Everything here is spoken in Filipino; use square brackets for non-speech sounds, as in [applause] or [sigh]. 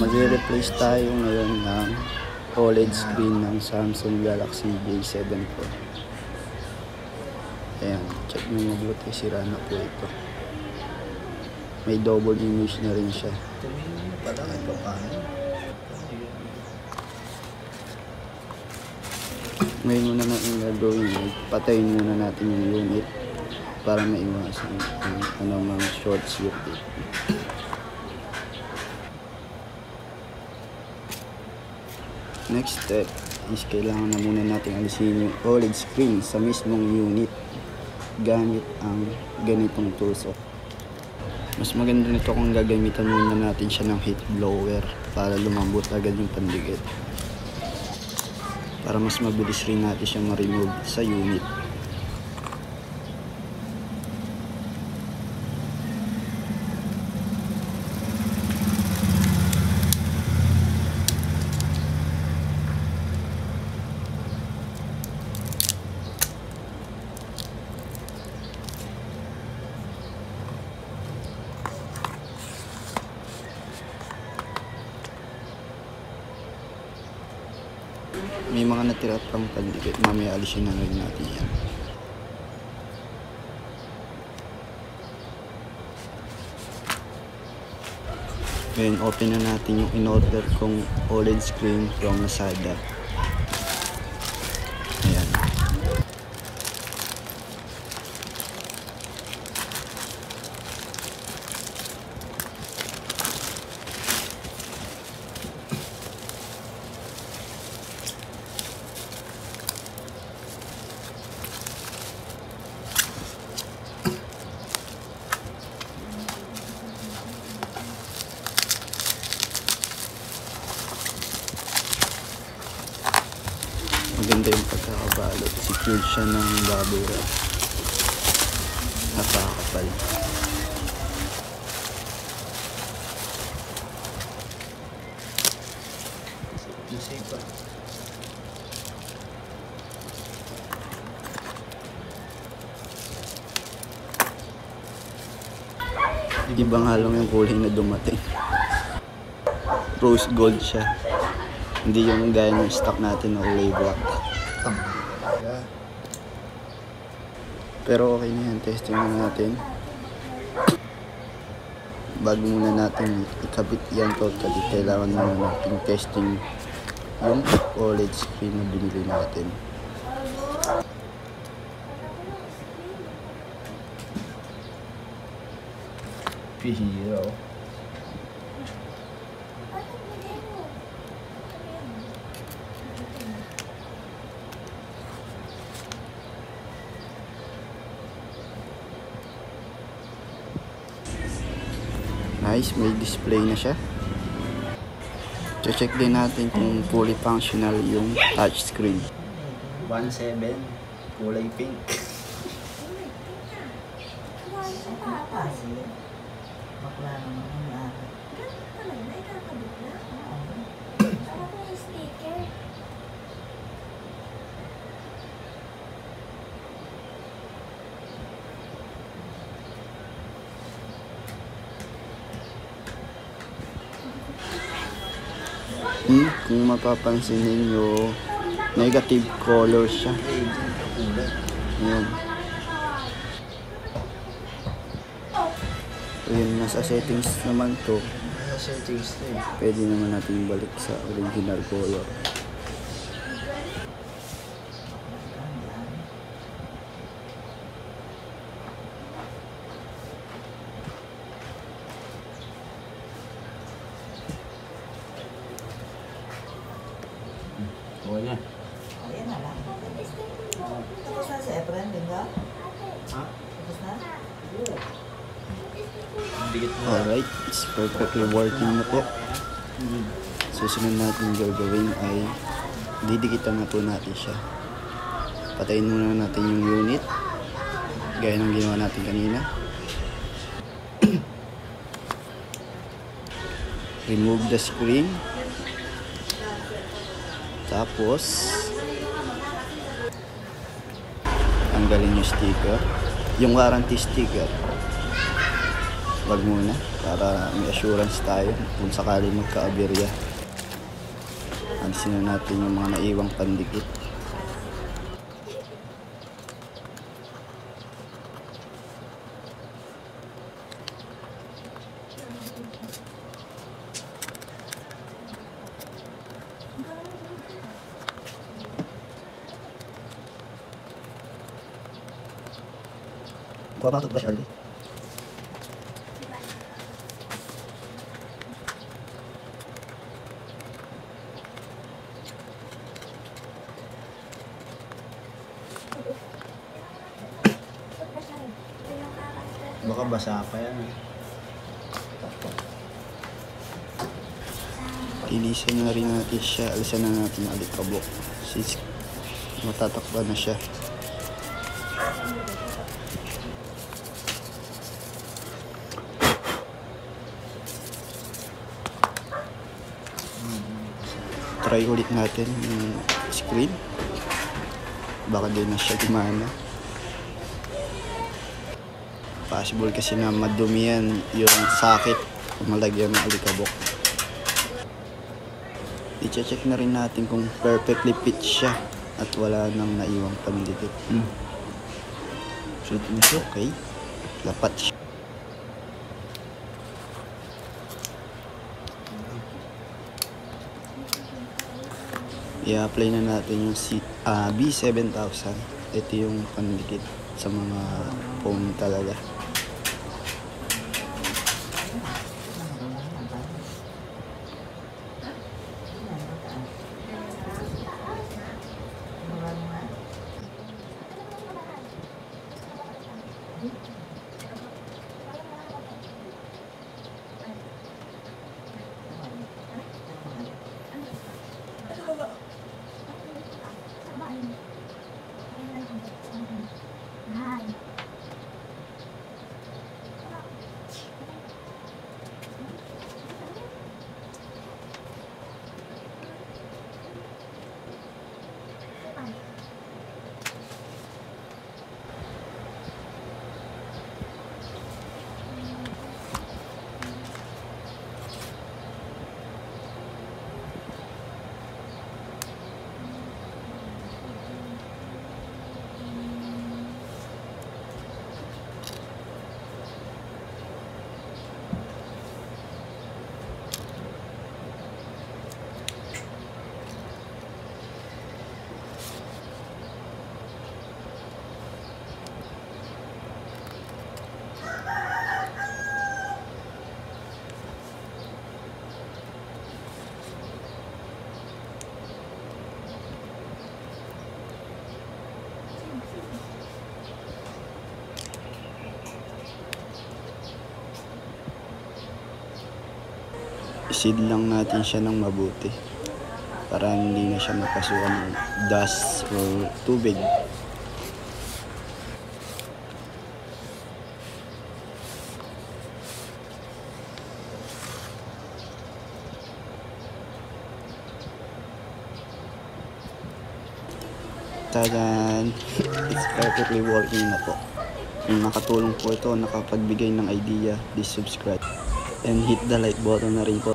Magre-replace tayo ngayon ng OLED screen ng Samsung Galaxy J7 Pro. Ayan, check nyo mabuti, sira na po ito. May double image na rin siya. Tumingin mo pala kahit pa paano. Ngayon muna natin gagawin ay patayin muna natin yung unit para maiwasan ang anumang short circuit. Next step is kailangan na muna natin alisin yung OLED screen sa mismong unit gamit ang ganitong tusok. Mas maganda nito kung gagamitan muna natin siya ng heat blower para lumambot agad yung pandigit para mas mabilis rin natin siya ma-remove sa unit. May mga natira pang pandikit. Mamaya alisin na rin natin yan. Ngayon, open na natin yung in-order kong OLED screen from Lazada. Ayan. Maganda yung pagkakabalot. Secured siya ng wrap. Napakapal. Ibang halong yung kulay na dumating. Rose gold siya. Hindi yung gaya ng stock natin na kulay black. Tama. Pero okay na yan. Testing na natin. Bago muna natin ikabit yan totally, kailangan muna natin testing yung OLED screen na binili natin. Pihiro. Nice, may display na siya. Check din natin kung fully functional yung touchscreen. 1.7. Kulay pink. Bakla naman ang lahat. Hmm, kung mapapansin ninyo, negative color siya. Ayan. Ayan, nasa settings naman to. Nasa settings eh. Pwede naman natin balik sa original color. Tapos na si Efren, di ba? Ha? Tapos na? Alright, it's perfectly working na po. Susunod natin gagawin ay didikitan na po natin siya. Patayin muna natin yung unit. Gaya ng ginawa natin kanina. [clears throat] Remove the screen. Tapos, tanggalin yung sticker. Yung warranty sticker. Wag muna. para may assurance tayo kung sakali magka-aberya. Alisin na natin yung mga naiwang pandikit. Bumabatot ba, Charlie? Baka basa pa yan eh. Linisan na rin natin siya. Alisan na natin ang alikabok. Since matatakpan na siya. Try ulit natin yung screen. Baka din na siya gumana. Possible kasi na madumi yan yung sakit kung malagyan ng alikabok. I-check na rin natin kung perfectly fit siya at wala nang naiwang pandikit. Hmm. Siya, okay. Lapat siya. I-apply na natin yung C, ah, B7000. Ito yung pandikit sa mga phone talaga. Isid lang natin siya ng mabuti para hindi na siya mapasukan ng dust or tubig. Tadan! [laughs] It's perfectly working na po. Kung nakatulong po ito, nakapagbigay ng idea, please subscribe. And hit the like button na rin po.